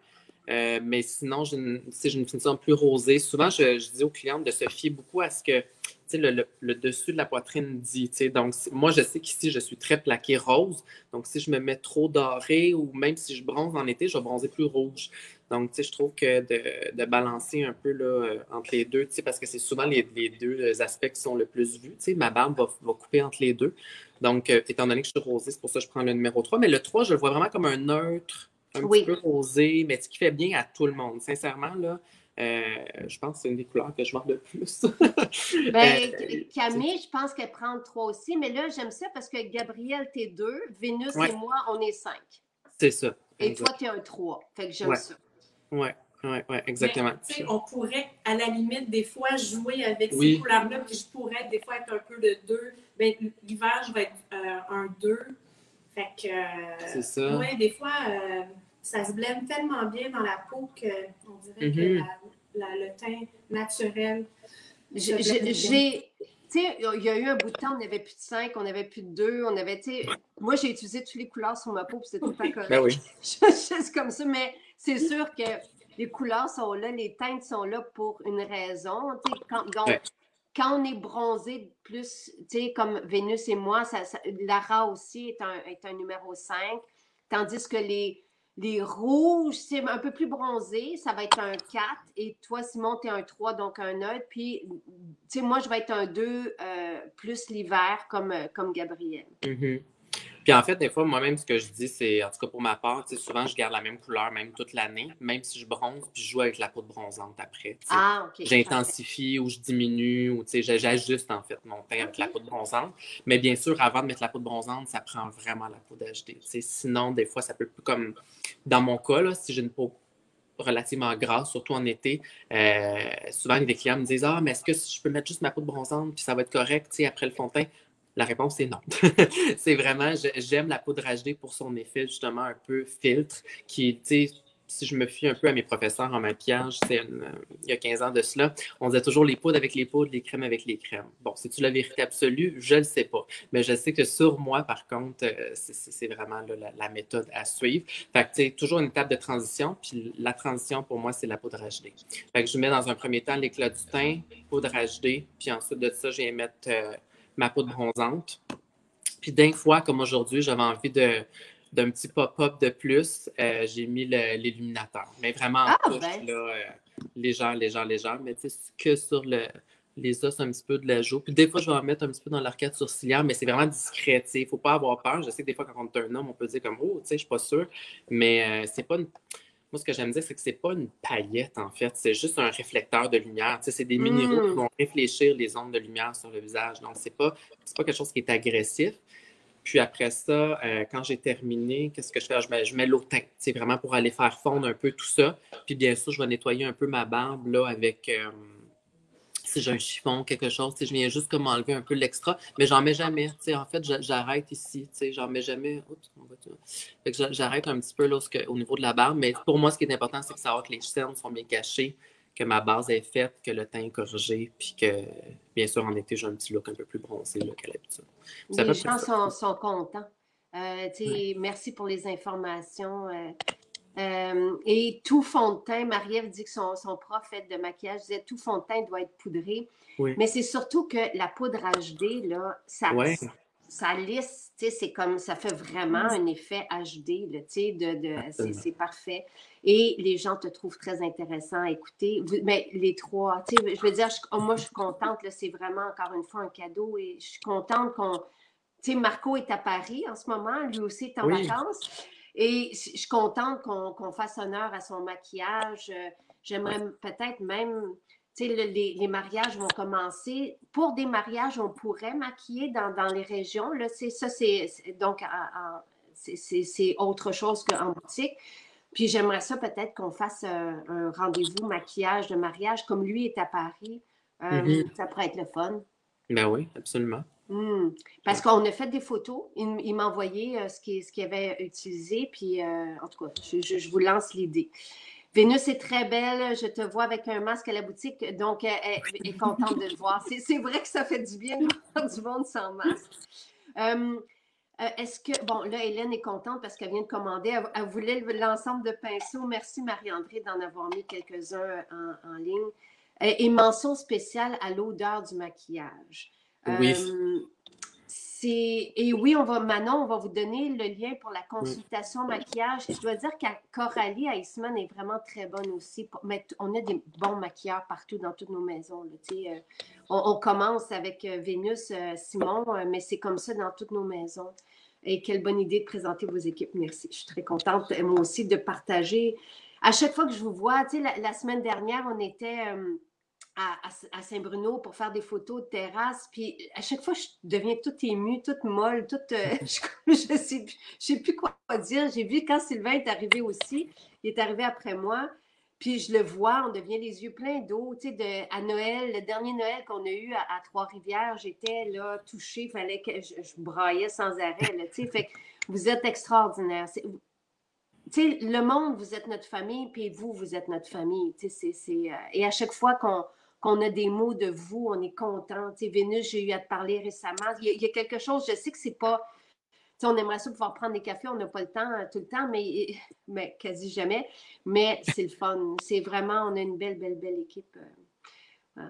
Euh, mais sinon, si j'ai une finition plus rosée, souvent, je, dis aux clientes de se fier beaucoup à ce que le, le, dessus de la poitrine dit. Donc, moi, je sais qu'ici, je suis très plaqué rose. Donc, si je me mets trop doré ou même si je bronze en été, je vais bronzer plus rouge. Donc, je trouve que de, balancer un peu là, euh, entre les deux, parce que c'est souvent les, deux aspects qui sont le plus vus. Ma barbe va, va, couper entre les deux. Donc, euh, étant donné que je suis rosée, c'est pour ça que je prends le numéro 3. Mais le 3, je le vois vraiment comme un neutre, un petit peu rosé, mais ce qui fait bien à tout le monde. Sincèrement, là, je pense que c'est une des couleurs que je vois le plus. ben, Camille, je pense qu'elle prend 3 aussi, mais là, j'aime ça parce que Gabrielle, t'es 2, Vénus et moi, on est 5. C'est ça. Et toi, tu es un 3. Fait que j'aime ça. Oui, oui, oui, exactement. on pourrait, à la limite, des fois, jouer avec ces couleurs-là, puis je pourrais des fois être un peu de 2. Ben, L'hiver, je vais être euh, un 2. Fait que. Euh, c'est ça. Oui, des fois, euh, ça se blême tellement bien dans la peau qu'on dirait que mm-hmm. le teint naturel. J'ai. Tu sais, il y a eu un bout de temps, on n'avait plus de 5, on n'avait plus de 2, on avait, tu sais, moi j'ai utilisé toutes les couleurs sur ma peau, puis c'était tout temps correct. Ben oui. C'est comme ça, mais c'est sûr que les couleurs sont là, les teintes sont là pour une raison. Quand, donc, quand on est bronzé plus, comme Vénus et moi, ça, Lara aussi est un, est un numéro 5, tandis que les, les rouges, c'est un peu plus bronzé, ça va être un 4. Et toi, Simon, tu es un 3, donc un neutre. Puis, tu sais, moi, je vais être un 2 euh, plus l'hiver, comme, comme Gabriel. Mm-hmm. Puis en fait, des fois, moi-même, ce que je dis, c'est, en tout cas pour ma part, souvent, je garde la même couleur, même toute l'année, même si je bronze, puis je joue avec la poudre bronzante après. Ah, OK. J'intensifie ou je diminue, ou j'ajuste en fait mon teint avec la poudre bronzante. Mais bien sûr, avant de mettre la poudre bronzante, ça prend vraiment la poudre HD. Sinon, des fois, ça peut plus comme dans mon cas, là, si j'ai une peau relativement grasse, surtout en été. Euh, souvent, les clients me disent Ah, mais est-ce que je peux mettre juste ma peau bronzante puis ça va être correct après le fond de teint? La réponse est non. c'est vraiment, j'aime la poudre HD pour son effet justement un peu filtre, qui, tu si je me fie un peu à mes professeurs en maquillage, c'est il y a 15 ans de cela, on disait toujours les poudres avec les poudres, les crèmes avec les crèmes. Bon, c'est-tu la vérité absolue? Je ne le sais pas. Mais je sais que sur moi, par contre, euh, c'est vraiment la, méthode à suivre. Fait que, sais, toujours une étape de transition. Puis la transition, pour moi, c'est la poudre HD. Fait que je mets dans un premier temps l'éclat du teint, poudre HD. Puis ensuite de ça, je vais mettre... Euh, ma peau bronzante. Puis d'un fois, comme aujourd'hui, j'avais envie de, d'un petit pop-up de plus, euh, j'ai mis l'illuminateur. Mais vraiment en ah, couche, ben. là, euh, légère, légère, légère. Mais tu sais, que sur le, les os un petit peu de la joue. Puis des fois, je vais en mettre un petit peu dans l'arcade sourcilière, mais c'est vraiment discret. Il ne faut pas avoir peur. Je sais que des fois, quand on est un homme, on peut dire comme Oh, tu sais, je ne suis pas sûr. Mais euh, c'est pas une moi, ce que j'aime dire, c'est que c'est pas une paillette, en fait. C'est juste un réflecteur de lumière. Tu sais, c'est des minéraux qui vont réfléchir les ondes de lumière sur le visage. Donc, c'est pas, pas quelque chose qui est agressif. Puis après ça, euh, quand j'ai terminé, qu'est-ce que je fais? Je mets, je mets l'eau teint, c'est vraiment pour aller faire fondre un peu tout ça. Puis bien sûr, je vais nettoyer un peu ma barbe là, avec, euh, si j'ai un chiffon, quelque chose, je viens juste comme enlever un peu l'extra, mais j'en mets jamais. En fait, j'arrête ici, j'en mets jamais. J'arrête un petit peu là, au niveau de la barbe, mais pour moi, ce qui est important, c'est de savoir que les cernes sont bien cachées, que ma base est faite, que le teint est corrigé, puis que, bien sûr, en été, j'ai un petit look un peu plus bronzé qu'à l'habitude. Les gens sont, contents. Euh, merci pour les informations. Euh, euh, et tout fond de teint, Marie-Ève dit que son, son, prof fait de maquillage disait tout fond de teint doit être poudré. Mais c'est surtout que la poudre HD, là, ça, ça lisse, c'est comme ça fait vraiment un effet HD, là, de, de c'est parfait. Et les gens te trouvent très intéressant à écouter. mais les trois, je veux dire, oh, moi je suis contente, c'est vraiment encore une fois un cadeau et je suis contente qu'on. Tu sais, Marco est à Paris en ce moment, lui aussi est en vacances. Et je suis contente qu'on fasse honneur à son maquillage. Euh, j'aimerais peut-être même, tu sais, les, mariages vont commencer. Pour des mariages, on pourrait maquiller dans, les régions. Là, ça, c'est donc c'est autre chose qu'en boutique. Puis j'aimerais ça peut-être qu'on fasse euh, un, rendez-vous maquillage de mariage, comme lui est à Paris. Euh, mm-hmm. Ça pourrait être le fun. Ben oui, absolument. Hmm. Parce qu'on a fait des photos. Il, m'a envoyé euh, ce qu'il avait utilisé. Puis, euh, en tout cas, je, vous lance l'idée. Vénus est très belle. Je te vois avec un masque à la boutique. Donc, elle, est contente de te voir. C'est vrai que ça fait du bien de voir du monde sans masque. Euh, est-ce que, bon, là, Hélène est contente parce qu'elle vient de commander. Elle, voulait l'ensemble de pinceaux. Merci, Marie-André, d'en avoir mis quelques-uns en, ligne. Et, mention spéciale à l'odeur du maquillage. Oui. et oui, on va, Manon, on va vous donner le lien pour la consultation maquillage. Je dois dire qu'à Coralie, Eastman est vraiment très bonne aussi. on a des bons maquilleurs partout dans toutes nos maisons. on, commence avec Vénus, Simon, mais c'est comme ça dans toutes nos maisons. Et quelle bonne idée de présenter vos équipes. Merci. Je suis très contente, moi aussi, de partager. À chaque fois que je vous vois, sais, la, semaine dernière, on était euh, à, Saint-Bruno pour faire des photos de terrasse. Puis à chaque fois, je deviens toute émue, toute molle, toute. Euh, je ne sais, sais, plus quoi dire. J'ai vu quand Sylvain est arrivé aussi. Il est arrivé après moi. Puis je le vois, on devient les yeux pleins d'eau. Tu sais, à Noël, le dernier Noël qu'on a eu à, Trois-Rivières, j'étais là touchée, fallait que je, braillais sans arrêt. Tu sais, fait vous êtes extraordinaire. Tu sais, le monde, vous êtes notre famille, puis vous, vous êtes notre famille. Tu sais, c'est, euh, et à chaque fois qu'on, qu'on a des mots de vous, on est content. Tu sais, Vénus, j'ai eu à te parler récemment. Il y, a, il y a quelque chose, je sais que c'est pas on aimerait ça pouvoir prendre des cafés, on n'a pas le temps euh, tout le temps, mais, mais quasi jamais. Mais c'est le fun. C'est vraiment, on a une belle, belle, belle équipe. Euh,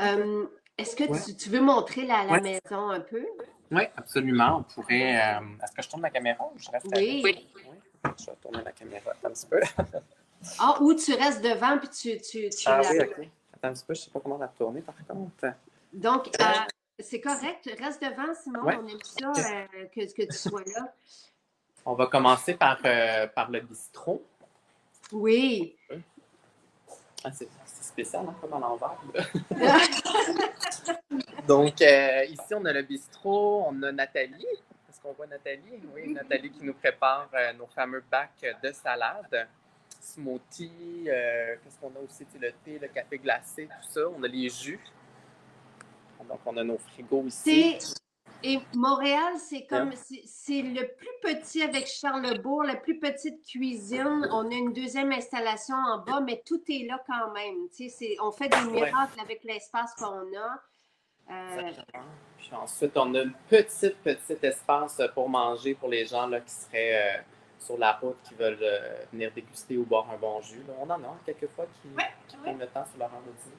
euh, est-ce que tu, veux montrer la, la maison un peu? Oui, absolument. On pourrait. Est-ce que je tourne la caméra ou je reste oui. oui. Je vais tourner la caméra un petit peu. ah, ou tu restes devant puis tu. tu, tu ah oui, OK. Attends un petit peu, je ne sais pas comment la tourner par contre. Donc, c'est correct. Reste devant, Simon. On aime ça euh, que, que, tu sois là. On va commencer par, euh, par le bistrot. Oui. Ah, c'est spécial, hein, comme à l'envers. Donc, euh, ici, on a le bistrot, on a Nathalie. Est-ce qu'on voit Nathalie? Oui, Nathalie qui nous prépare nos fameux bacs de salade, smoothie. Qu'est-ce qu'on a aussi? Le thé, le café glacé, tout ça. On a les jus. Donc, on a nos frigos ici. Et Montréal, c'est comme, c'est le plus petit avec Charlebourg, la plus petite cuisine. On a une deuxième installation en bas, mais tout est là quand même. On fait des miracles avec l'espace qu'on a. Euh, Puis ensuite, on a un petit, petit espace pour manger pour les gens là, qui seraient euh, sur la route, qui veulent euh, venir déguster ou boire un bon jus. On en a quelquefois qui, qui prennent le temps sur leur rendez-vous.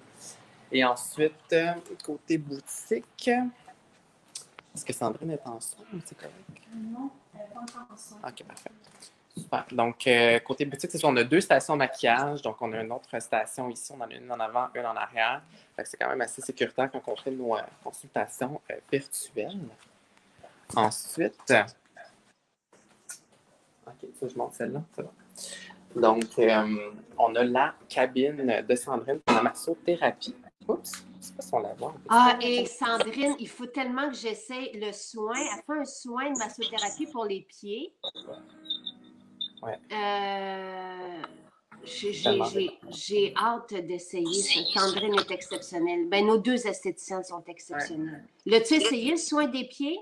Et ensuite, euh, côté boutique, est-ce que Sandrine est en son c'est correct? Non, elle n'est pas en son. OK, parfait. Super. Donc, euh, côté boutique, c'est ça, on a deux stations maquillage. Donc, on a une autre station ici, on en a une en avant, une en arrière. c'est quand même assez sécuritaire quand on fait nos euh, consultations virtuelles. Ensuite, OK, ça, je monte celle-là, c'est bon. Donc, on a la cabine de Sandrine pour la massothérapie. Oups, c'est pas son lavoir. Ah, et Sandrine, il faut tellement que j'essaie le soin. Elle fait un soin de massothérapie pour les pieds. Ouais. Euh, j'ai hâte d'essayer. Sandrine est exceptionnelle. Ben, nos deux esthéticiens sont exceptionnels. L'as-tu essayé, le soin des pieds?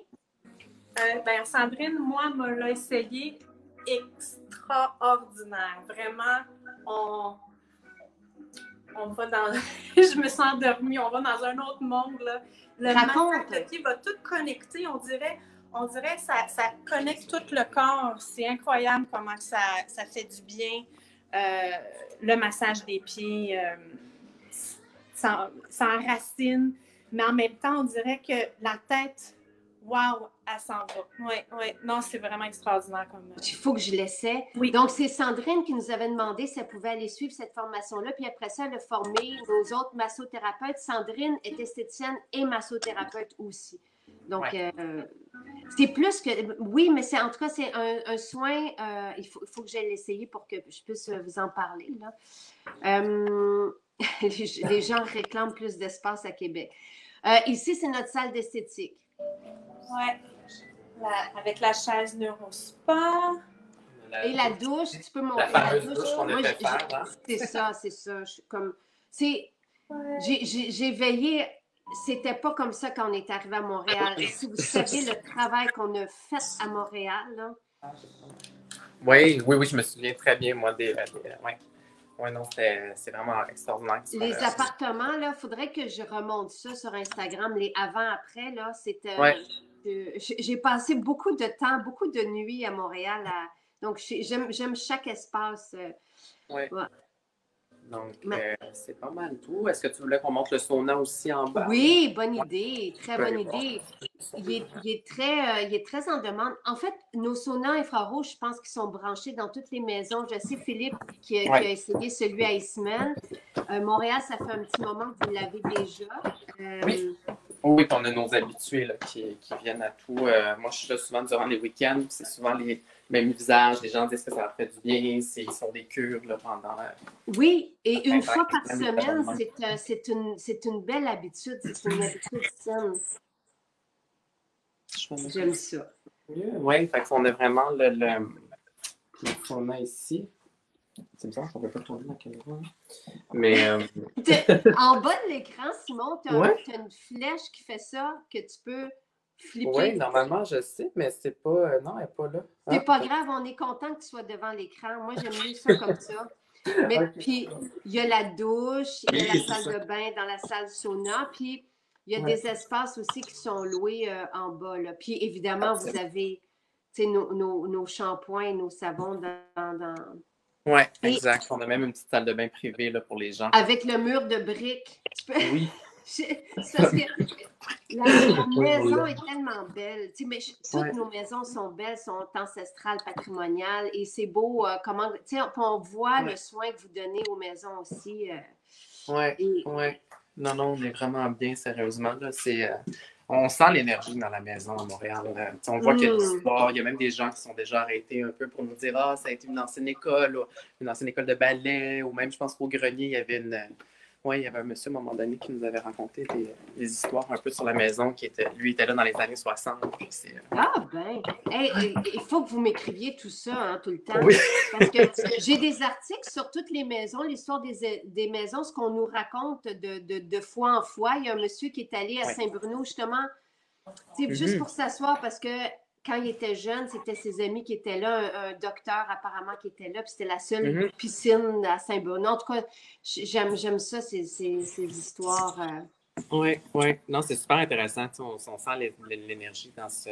Euh, ben, Sandrine, moi, me l'a essayé extraordinaire. Vraiment, on, on va dans. je me sens endormie, on va dans un autre monde. Là. Le massage va tout connecter, on dirait. On dirait que ça, ça connecte tout le corps. C'est incroyable comment ça, ça fait du bien. Euh, le massage des pieds, euh, ça, ça enracine, mais en même temps, on dirait que la tête Wow, elle s'en va. Oui, oui. Non, c'est vraiment extraordinaire comme. Il faut que je l'essaie. Oui. Donc, c'est Sandrine qui nous avait demandé si elle pouvait aller suivre cette formation-là. Puis après ça, elle a formé nos autres massothérapeutes. Sandrine est esthéticienne et massothérapeute aussi. Donc, euh, c'est plus que. Oui, mais c'est en tout cas, c'est un, soin. Euh, il, faut, il, faut, que j'aille l'essayer pour que je puisse vous en parler. Là. Euh, les, gens réclament plus d'espace à Québec. ici, c'est notre salle d'esthétique. Avec la chaise neurospa. Et la douche, tu peux monter la, la douche. qu'on a fait faire, hein? C'est ça, c'est ça. comme, c'est, j'ai veillé. C'était pas comme ça quand on est arrivé à Montréal. si vous savez le travail qu'on a fait à Montréal, là. Oui, oui, oui, je me souviens très bien, moi, des. Ouais, non, c'est vraiment extraordinaire. Les appartements, là, il faudrait que je remonte ça sur Instagram, les avant-après, là. C'était. J'ai passé beaucoup de temps, beaucoup de nuits à Montréal. donc, j'aime chaque espace. Euh, oui. Donc, euh, c'est pas mal tout. Est-ce que tu voulais qu'on montre le sauna aussi en bas? Oui, bonne idée. Très bonne idée. Il est, très, euh, il est très en demande. En fait, nos saunas infrarouges, je pense qu'ils sont branchés dans toutes les maisons. Je sais, Philippe, qui, a, essayé celui à. Euh, Montréal, ça fait un petit moment que vous l'avez déjà. oui. Oui, on a nos habitués qui, qui, viennent à tout. moi, je suis là souvent durant les week-ends. C'est souvent les même visage, les gens disent que ça leur fait du bien, ils sont des cures là, pendant. Oui, et une fois par semaine, c'est une, une, belle habitude, c'est une habitude saine. J'aime ça. Oui, fait qu'on a vraiment le, le, qu'on a ici. C'est bizarre qu'on ne peut pas tourner la caméra. Mais. Euh, en bas de l'écran, Simon, tu as, as, une flèche qui fait ça, que tu peux oui, normalement, je sais, mais c'est pas. Euh, non, elle n'est pas là. C'est ah. pas grave, on est content que tu sois devant l'écran. Moi, j'aime mieux ça comme ça. Mais puis, il y a la douche, il y a la salle de bain dans la salle sauna, puis il y a des espaces aussi qui sont loués euh, en bas. Là. Puis évidemment, vous avez nos, nos, nos shampoings, nos savons dans. dans... Oui, exact. On a même une petite salle de bain privée là, pour les gens. Avec le mur de briques. Oui. Parce que la, maison est tellement belle. mais toutes nos maisons sont belles, sont ancestrales, patrimoniales, et c'est beau euh, comment. On voit le soin que vous donnez aux maisons aussi. Euh, oui, ouais. Non, non, on est vraiment bien, sérieusement. Là, c'est. Euh, on sent l'énergie dans la maison à Montréal. On voit qu'il y a de mm. l'histoire. Il y a même des gens qui sont déjà arrêtés un peu pour nous dire Ah, ça a été une ancienne école, ou une ancienne école de ballet, ou même, je pense qu'au grenier, il y avait une, oui, il y avait un monsieur à un moment donné qui nous avait raconté des, histoires un peu sur la maison, qui était, lui était là dans les années 60. Euh, ah ben, il faut que vous m'écriviez tout ça hein, tout le temps. Oui. Parce que j'ai des articles sur toutes les maisons, l'histoire des, des, maisons, ce qu'on nous raconte de, de, de, fois en fois. Il y a un monsieur qui est allé à Saint-Bruno justement, c'est juste mm-hmm. pour s'asseoir parce que quand il était jeune, c'était ses amis qui étaient là, un, docteur apparemment qui était là, puis c'était la seule mm-hmm. piscine à Saint-Bruno. En tout cas, j'aime, j'aime ça, ces, ces, ces histoires. Oui, euh. oui. Non, c'est super intéressant. On, sent l'énergie dans ce,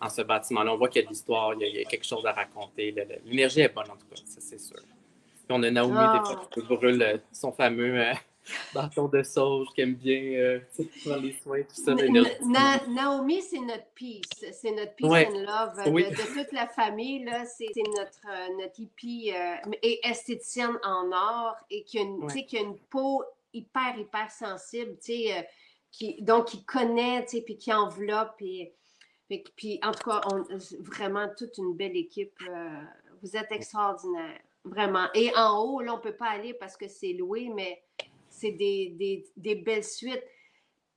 dans ce bâtiment-là. On voit qu'il y a de l'histoire, il, y a quelque chose à raconter. L'énergie est bonne, en tout cas, ça, c'est sûr. Puis on a Naomi, des fois, qui brûle euh, son fameux. Euh, bâton de sauge qui aime bien euh, prendre les soins, tout ça. Naomi, c'est notre peace. C'est notre peace and love de, toute la famille. C'est notre, euh, notre hippie euh, et esthéticienne en or et qui a une, qui a une peau hyper, hyper sensible. Euh, qui, donc, qui connaît, puis qui enveloppe. Et, puis, en tout cas, on, vraiment toute une belle équipe. vous êtes extraordinaire. Vraiment. Et en haut, là, on ne peut pas aller parce que c'est loué, mais c'est des, belles suites.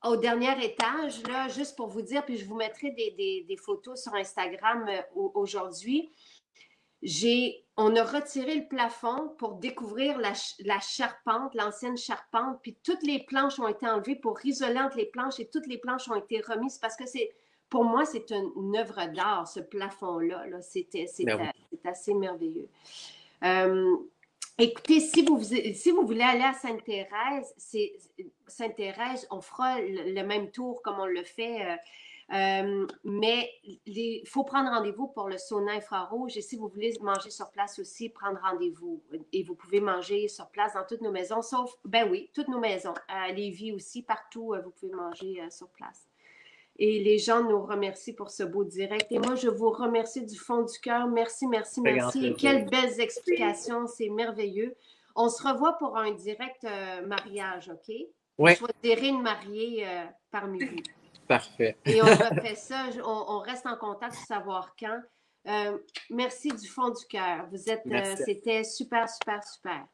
Au dernier étage, là, juste pour vous dire, puis je vous mettrai des, photos sur Instagram euh, aujourd'hui. J'ai, on a retiré le plafond pour découvrir la, charpente, l'ancienne charpente, puis toutes les planches ont été enlevées pour isoler entre les planches et toutes les planches ont été remises parce que c'est, pour moi, c'est une, œuvre d'art, ce plafond-là. Là. C'était, c'est, ben assez merveilleux. Euh, Écoutez, si vous, si vous voulez aller à Sainte-Thérèse, c'est Sainte-Thérèse, on fera le, même tour comme on le fait. Euh, euh, mais il faut prendre rendez-vous pour le sauna infrarouge. Et si vous voulez manger sur place aussi, prendre rendez-vous. Et vous pouvez manger sur place dans toutes nos maisons, sauf, ben oui, toutes nos maisons. À Lévis aussi, partout, euh, vous pouvez manger sur place. Et les gens nous remercient pour ce beau direct. Et moi, je vous remercie du fond du cœur. Merci, merci, merci. Quelles belles explications. C'est merveilleux. On se revoit pour un direct euh, mariage, OK? Oui. Je une mariée euh, parmi vous. Parfait. Et on refait ça. On, reste en contact pour savoir quand. Euh, merci du fond du cœur. Vous êtes, c'était super, super, super.